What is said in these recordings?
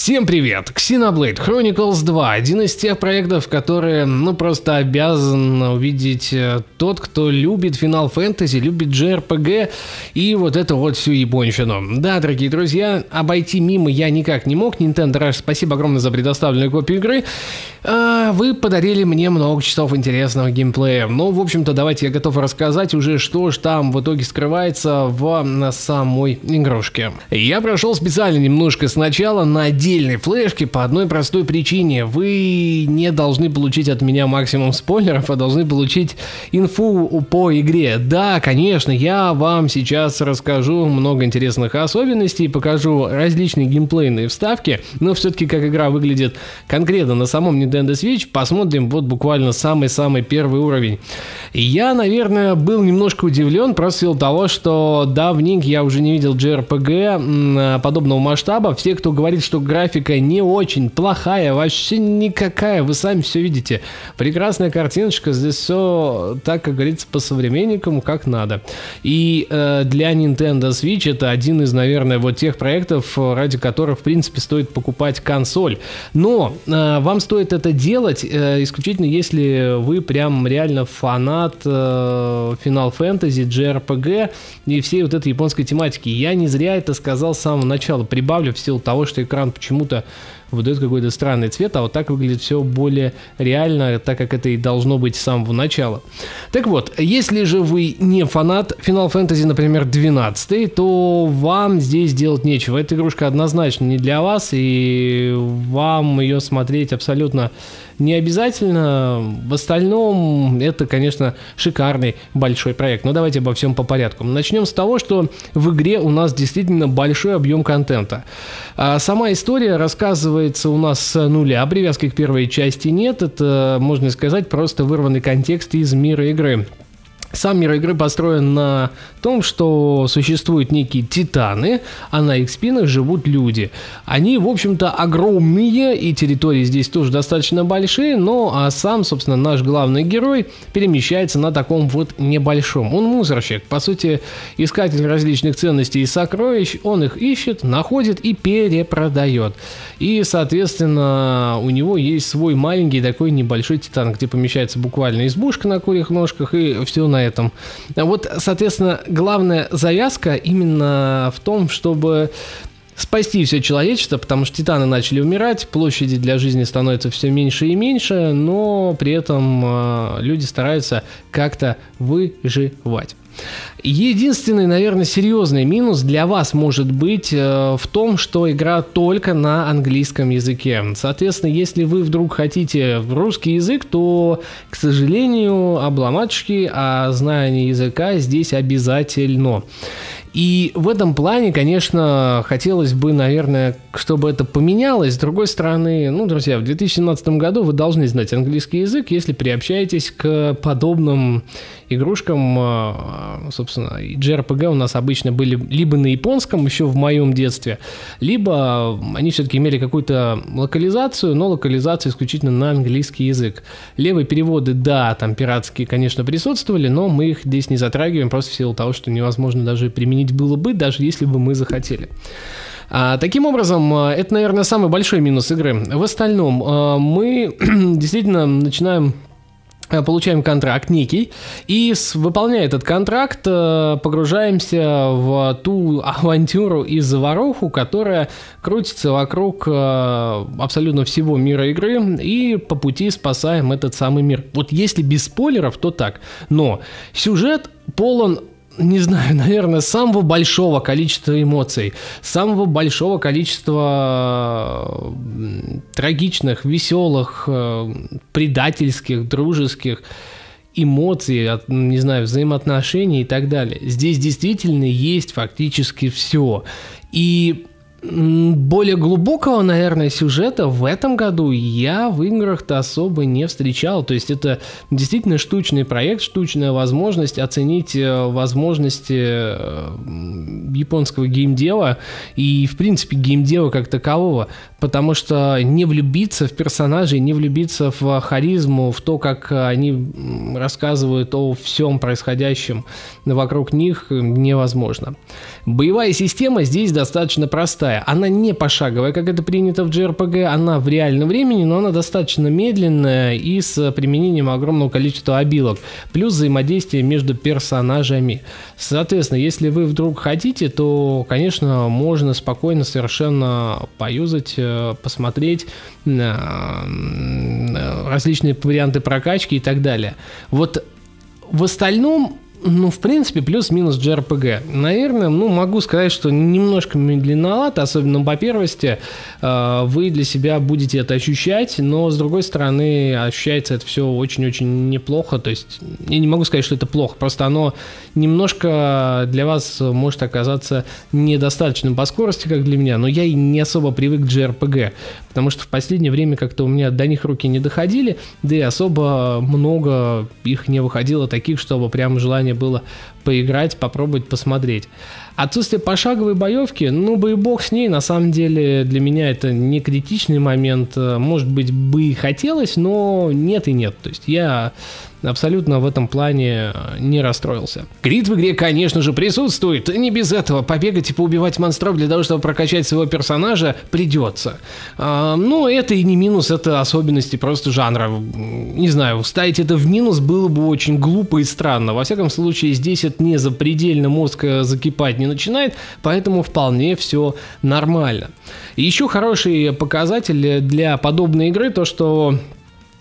Всем привет! Xenoblade Chronicles 2 один из тех проектов, которые, ну, просто обязан увидеть э, тот, кто любит Final Fantasy, любит JRPG и вот это вот всю японщину. Да, дорогие друзья, обойти мимо я никак не мог. Nintendo Rush, спасибо огромное за предоставленную копию игры. А, вы подарили мне много часов интересного геймплея. Ну, в общем-то, давайте я готов рассказать уже, что ж там в итоге скрывается в самой игрушке. Я прошел специально немножко сначала на отдельной флешке по одной простой причине. Вы не должны получить от меня максимум спойлеров, а должны получить инфу по игре. Да, конечно, я вам сейчас расскажу много интересных особенностей, покажу различные геймплейные вставки, но все-таки как игра выглядит конкретно на самом Nintendo Switch, посмотрим вот буквально самый-самый первый уровень. Я, наверное, был немножко удивлен просто из того, что давненько я уже не видел JRPG подобного масштаба. Все, кто говорит, что графика не очень плохая, вообще никакая, вы сами все видите. Прекрасная картиночка, здесь все так, как говорится, по современникам, как надо. И э, для Nintendo Switch это один из, наверное, вот тех проектов, ради которых, в принципе, стоит покупать консоль. Но э, вам стоит это делать э, исключительно, если вы прям реально фанат э, Final Fantasy, JRPG и всей вот этой японской тематики. Я не зря это сказал с самого начала. Прибавлю в силу того, что экран почему-то выдает какой-то странный цвет, а вот так выглядит все более реально, так как это и должно быть с самого начала. Так вот, если же вы не фанат Final Fantasy, например, 12, то вам здесь делать нечего. Эта игрушка однозначно не для вас, и вам ее смотреть абсолютно не обязательно. В остальном это, конечно, шикарный большой проект. Но давайте обо всем по порядку. Начнем с того, что в игре у нас действительно большой объем контента. А сама история рассказывается у нас с нуля. Привязки к первой части нет. Это, можно сказать, просто вырванный контекст из мира игры. Сам мир игры построен на том, что существуют некие титаны, а на их спинах живут люди. Они, в общем-то, огромные, и территории здесь тоже достаточно большие, но а сам, собственно, наш главный герой перемещается на таком вот небольшом. Он мусорщик, по сути, искатель различных ценностей и сокровищ, он их ищет, находит и перепродает. И, соответственно, у него есть свой маленький такой небольшой титан, где помещается буквально избушка на курьих ножках и все на этом. Вот, соответственно, главная завязка именно в том, чтобы спасти все человечество, потому что титаны начали умирать, площади для жизни становятся все меньше и меньше, но при этом э, люди стараются как-то выживать. Единственный, наверное, серьезный минус для вас может быть э, в том, что игра только на английском языке. Соответственно, если вы вдруг хотите русский язык, то, к сожалению, обломаточки, а знание языка здесь обязательно. И в этом плане, конечно, хотелось бы, наверное, чтобы это поменялось. С другой стороны, ну, друзья, в 2017 году вы должны знать английский язык, если приобщаетесь к подобным игрушкам. А, собственно, JRPG у нас обычно были либо на японском, еще в моем детстве, либо они все-таки имели какую-то локализацию, но локализацию исключительно на английский язык. Левые переводы, да, там пиратские, конечно, присутствовали, но мы их здесь не затрагиваем просто в силу того, что невозможно даже применить изменить было бы, даже если бы мы захотели. А, таким образом, а, это, наверное, самый большой минус игры. В остальном, а, мы действительно начинаем а, получаем контракт некий, и выполняя этот контракт, погружаемся в ту авантюру и заваруху, которая крутится вокруг абсолютно всего мира игры, и по пути спасаем этот самый мир. Вот если без спойлеров, то так. Но сюжет полон не знаю, наверное, самого большого количества эмоций, самого большого количества трагичных, веселых, э, предательских, дружеских эмоций, не знаю, взаимоотношений и так далее. Здесь действительно есть фактически все. И более глубокого, наверное, сюжета в этом году я в играх-то особо не встречал. То есть это действительно штучный проект, штучная возможность оценить э, возможности э, японского геймдева и, в принципе, геймдева как такового. Потому что не влюбиться в персонажей, не влюбиться в харизму, в то, как они рассказывают о всем происходящем вокруг них, невозможно. Боевая система здесь достаточно простая. Она не пошаговая, как это принято в JRPG, она в реальном времени, но она достаточно медленная и с применением огромного количества обилок. Плюс взаимодействие между персонажами. Соответственно, если вы вдруг хотите, то, конечно, можно спокойно совершенно поюзать, э, посмотреть э, различные варианты прокачки и так далее. Вот в остальном ну, в принципе, плюс-минус JRPG. Наверное, ну, могу сказать, что немножко длинновато, особенно по первости. Э, вы для себя будете это ощущать, но, с другой стороны, ощущается это все очень-очень неплохо. То есть, я не могу сказать, что это плохо, просто оно немножко для вас может оказаться недостаточным по скорости, как для меня, но я и не особо привык к JRPG, потому что в последнее время как-то у меня до них руки не доходили, да и особо много их не выходило таких, чтобы прям желание желание было поиграть, попробовать, посмотреть. Отсутствие пошаговой боевки, ну бы и бог с ней, на самом деле для меня это не критичный момент, может быть бы и хотелось, но нет и нет. То есть я абсолютно в этом плане э, не расстроился. Крит в игре, конечно же, присутствует. Не без этого. Побегать и поубивать монстров для того, чтобы прокачать своего персонажа, придется. А, но это и не минус, это особенности просто жанра. Не знаю, ставить это в минус было бы очень глупо и странно. Во всяком случае, здесь это не запредельно мозг э, закипать не начинает, поэтому вполне все нормально. И еще хороший показатель для подобной игры, то что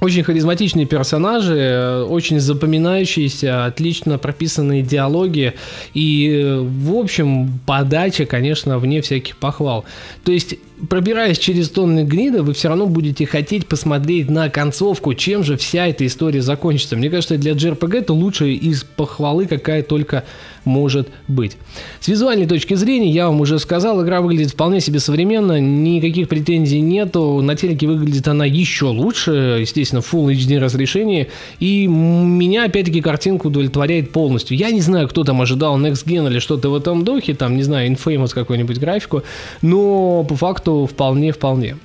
очень харизматичные персонажи, очень запоминающиеся, отлично прописанные диалоги и, в общем, подача, конечно, вне всяких похвал. То есть пробираясь через тонны гнида, вы все равно будете хотеть посмотреть на концовку, чем же вся эта история закончится. Мне кажется, для JRPG это лучшая из похвалы, какая только может быть. С визуальной точки зрения, я вам уже сказал, игра выглядит вполне себе современно, никаких претензий нету, на телеке выглядит она еще лучше, естественно, в Full HD разрешении, и меня, опять-таки, картинка удовлетворяет полностью. Я не знаю, кто там ожидал Next Gen или что-то в этом духе, там, не знаю, Infamous какую-нибудь графику, но по факту вполне-вполне.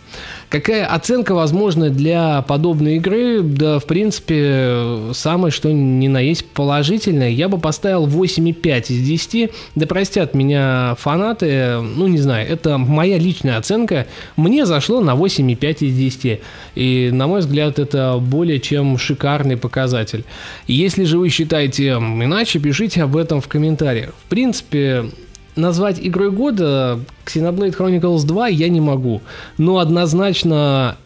Какая оценка возможна для подобной игры? Да, в принципе, самое что ни на есть положительное. Я бы поставил 8,5 из 10. Да простят меня фанаты, ну не знаю, это моя личная оценка. Мне зашло на 8,5 из 10. И, на мой взгляд, это более чем шикарный показатель. Если же вы считаете иначе, пишите об этом в комментариях. В принципе, назвать игрой года Xenoblade Chronicles 2 я не могу. Но однозначно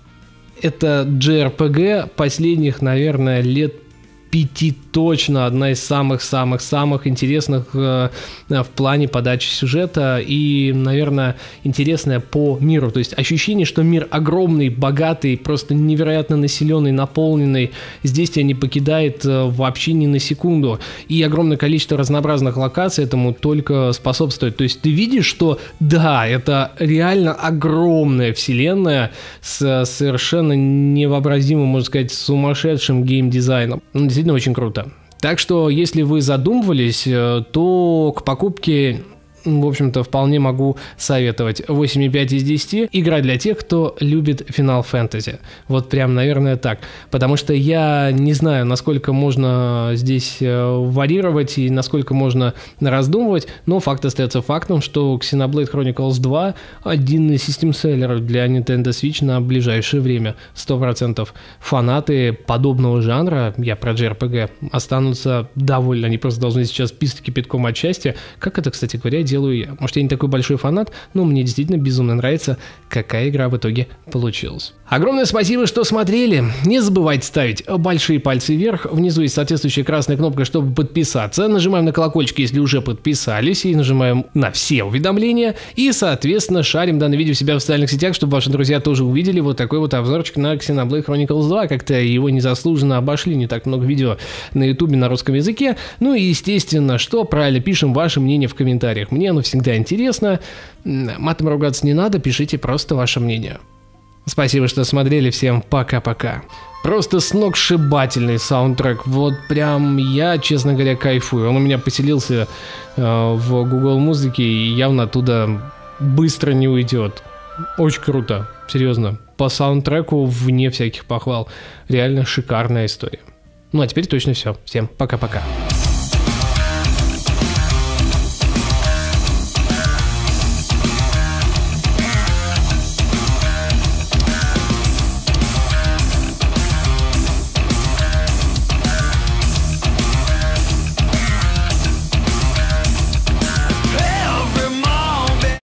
это JRPG последних, наверное, лет пяти точно одна из самых-самых-самых интересных э, в плане подачи сюжета и, наверное, интересная по миру. То есть ощущение, что мир огромный, богатый, просто невероятно населенный, наполненный, здесь тебя не покидает э, вообще ни на секунду. И огромное количество разнообразных локаций этому только способствует. То есть ты видишь, что да, это реально огромная вселенная с совершенно невообразимым, можно сказать, сумасшедшим геймдизайном. Действительно очень круто. Так что, если вы задумывались, э, то к покупке в общем-то, вполне могу советовать. 8,5 из 10. Игра для тех, кто любит Final Fantasy. Вот прям, наверное, так. Потому что я не знаю, насколько можно здесь э, варьировать и насколько можно раздумывать, но факт остается фактом, что Xenoblade Chronicles 2 один из систем-селлеров для Nintendo Switch на ближайшее время. 100% фанаты подобного жанра, я про JRPG, останутся довольны. Они просто должны сейчас писать кипятком от счастья. Как это, кстати говоря, делать делаю я. Может, я не такой большой фанат, но мне действительно безумно нравится, какая игра в итоге получилась. Огромное спасибо, что смотрели. Не забывайте ставить большие пальцы вверх. Внизу есть соответствующая красная кнопка, чтобы подписаться. Нажимаем на колокольчик, если уже подписались, и нажимаем на все уведомления. И, соответственно, шарим данное видео у себя в социальных сетях, чтобы ваши друзья тоже увидели вот такой вот обзорчик на Xenoblade Chronicles 2. Как-то его незаслуженно обошли, не так много видео на ютубе на русском языке. Ну и, естественно, что правильно, пишем ваше мнение в комментариях. Мне оно всегда интересно. Матом ругаться не надо, пишите просто ваше мнение. Спасибо, что смотрели. Всем пока-пока. Просто сногсшибательный саундтрек. Вот прям я, честно говоря, кайфую. Он у меня поселился э, в Google Музыке и явно оттуда быстро не уйдет. Очень круто, серьезно. По саундтреку вне всяких похвал. Реально шикарная история. Ну а теперь точно все. Всем пока-пока.